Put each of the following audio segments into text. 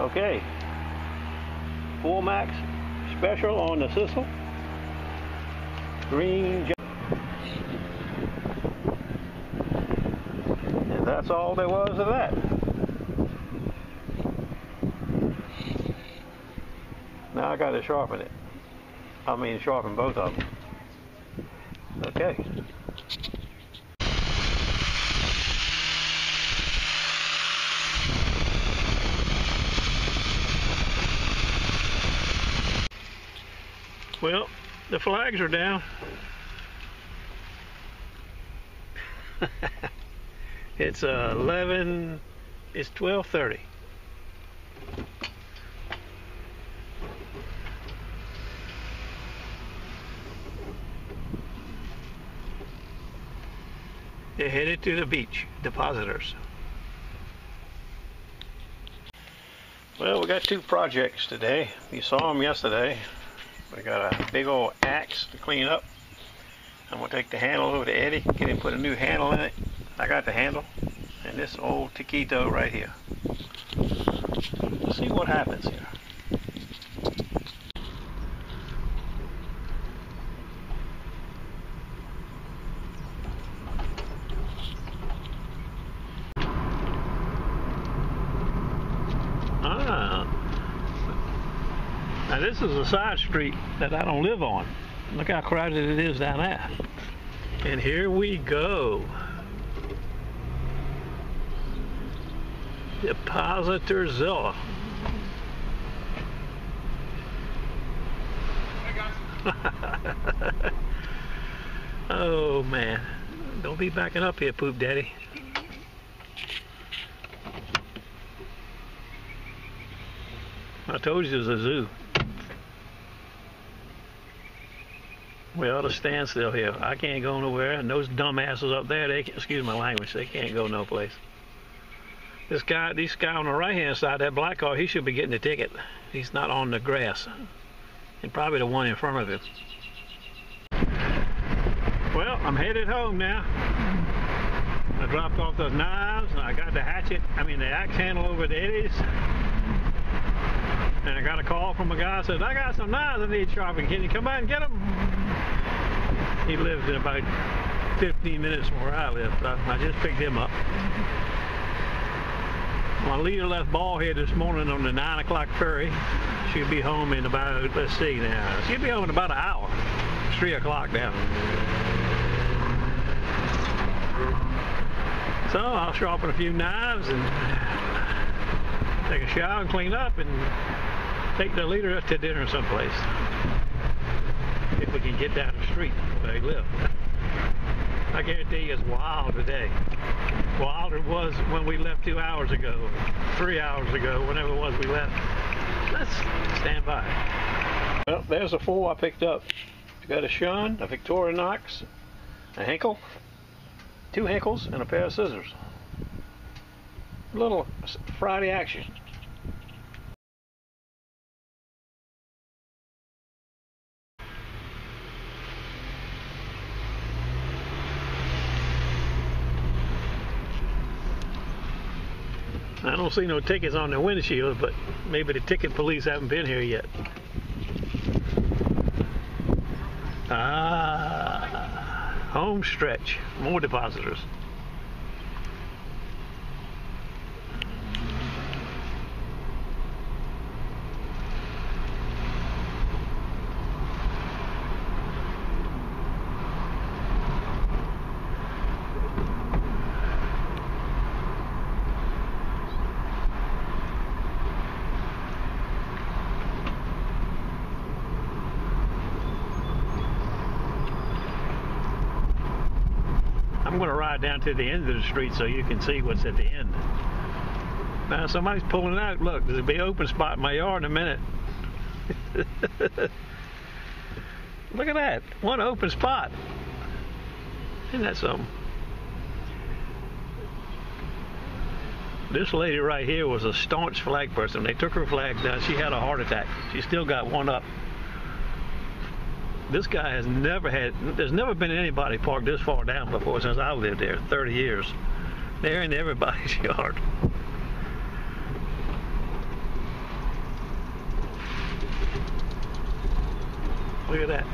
Okay. Full max special on the sisal. Green. And that's all there was of that. Now I got to sharpen it. I mean sharpen both of them. Okay. Well, the flags are down. it's uh, 11, it's 12.30. They're headed to the beach, depositors. Well, we got two projects today. You saw them yesterday. We got a big old axe to clean up. I'm gonna take the handle over to Eddie, get him put a new handle in it. I got the handle, and this old taquito right here. Let's see what happens here. Ah. Now this is a side street that I don't live on. Look how crowded it is down there. And here we go. Depositorzilla. oh man. Don't be backing up here, Poop Daddy. I told you it was a zoo. We ought to stand still here. I can't go nowhere, and those dumbasses up there, they excuse my language, they can't go no place. This guy, this guy on the right-hand side, that black car, he should be getting the ticket. He's not on the grass, and probably the one in front of him. Well, I'm headed home now. I dropped off those knives, and I got the hatchet, I mean the axe handle over the Eddie's. And I got a call from a guy said, I got some knives I need sharpened. Can you come by and get them? He lives in about 15 minutes from where I live. So I just picked him up. My leader left Ball Bald Head this morning on the 9 o'clock ferry. She'll be home in about, let's see now, she'll be home in about an hour. It's 3 o'clock now. So I'll sharpen a few knives and take a shower and clean up and take the leader up to dinner someplace. If we can get down the street where they live. I guarantee you it's wild today. Wild it was when we left two hours ago, three hours ago, whenever it was we left. Let's stand by. Well, there's the four I picked up. I got a Shun, a Victorinox, a Henckel, two Henckels, and a pair of scissors. A Little Friday action. I don't see no tickets on the windshield, but maybe the ticket police haven't been here yet. Ah, home stretch. More depositors. I'm going to ride down to the end of the street so you can see what's at the end. Now somebody's pulling out. Look, there's a big open spot in my yard in a minute. Look at that. One open spot. Isn't that something? This lady right here was a staunch flag person. They took her flag down. She had a heart attack. She still got one up this guy has never had, there's never been anybody parked this far down before since I lived there, 30 years. They're in everybody's yard. Look at that.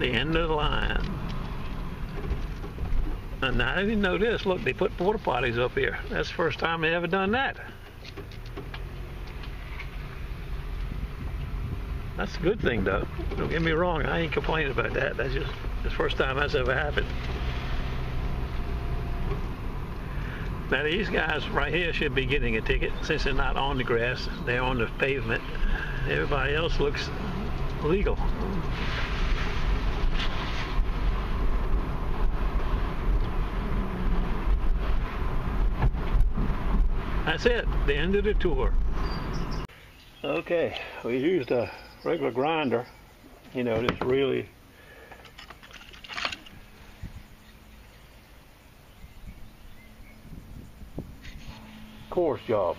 The end of the line. And I didn't know this. Look, they put porta potties up here. That's the first time they ever done that. That's a good thing, though. Don't get me wrong. I ain't complaining about that. That's just the first time that's ever happened. Now these guys right here should be getting a ticket since they're not on the grass. They're on the pavement. Everybody else looks legal. That's it. The end of the tour. Okay, we used a regular grinder. You know, this really coarse job.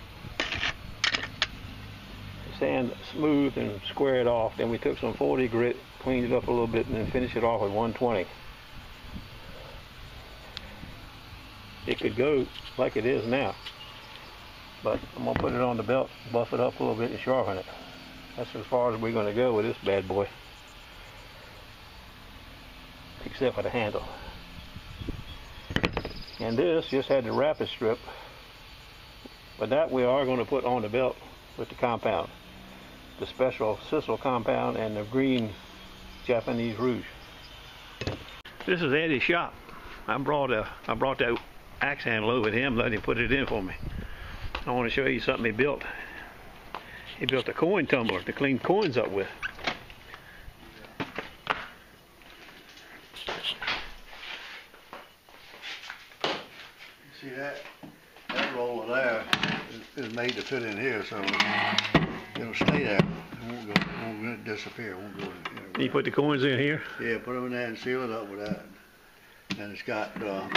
Sand smooth and square it off. Then we took some 40 grit, cleaned it up a little bit, and then finished it off with 120. It could go like it is now. But I'm gonna put it on the belt, buff it up a little bit and sharpen it. That's as far as we're gonna go with this bad boy. Except for the handle. And this just had the rapid strip. But that we are gonna put on the belt with the compound. The special sisal compound and the green Japanese rouge. This is Eddie's shop. I brought a I brought that axe handle over to him, let him put it in for me. I want to show you something he built. He built a coin tumbler to clean coins up with. See that, that roller there is, is made to fit in here, so it'll stay there. It won't go, it won't disappear, it won't go You put the coins in here. Yeah, put them in there and seal it up with that. And it's got, uh,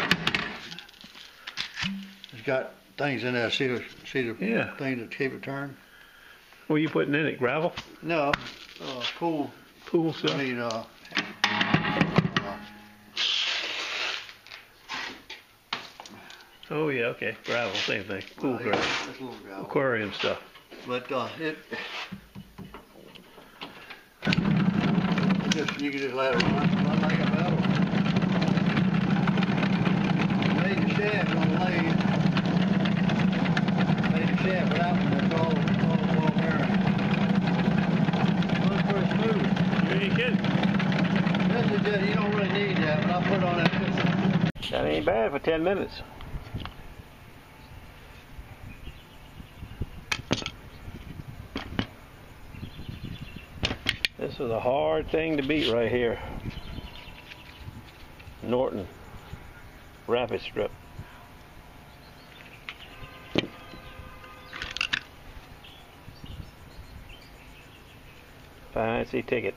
it's got things in there, see the, see the Yeah. thing to keep it turned? What are you putting in it? Gravel? No, uh, pool, Pool I stuff? mean, uh, Oh yeah, okay. Gravel, same thing. Pool uh, yeah, gravel. gravel. Aquarium stuff. But, uh, it, just, you can just let it run, run like a metal. Made the shaft on the lathe. Made the shaft without one, it's all, all ball bearing. Runs pretty smooth. You ain't kidding. This is just, you don't really need that, but I put on it. That ain't bad for 10 minutes. This is a hard thing to beat right here. Norton Rapid Strip. Fancy ticket.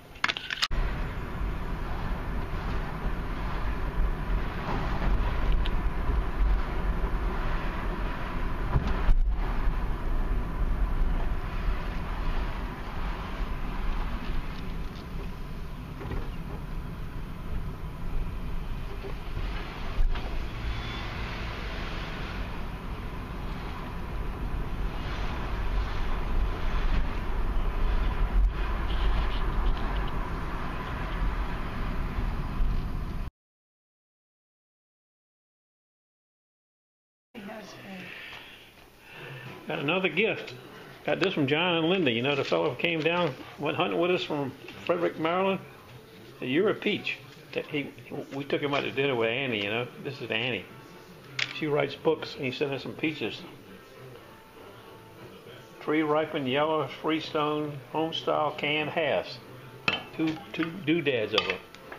Got another gift. Got this from John and Linda. You know the fellow who came down, went hunting with us from Frederick, Maryland. You're a peach. He, we took him out to dinner with Annie. You know, this is Annie. She writes books, and he sent us some peaches. Tree ripened yellow freestone home style canned halves. Two two doodads of them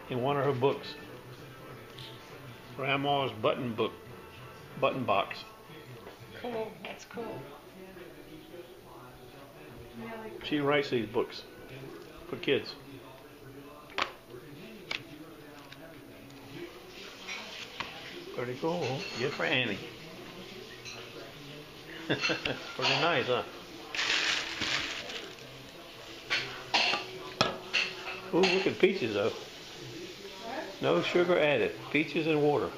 in one of her books. Grandma's button book, button box. Cool, that's cool. She writes these books for kids. Pretty cool. Good for Annie. Pretty nice, huh? Ooh, look at peaches though. No sugar added. Peaches and water.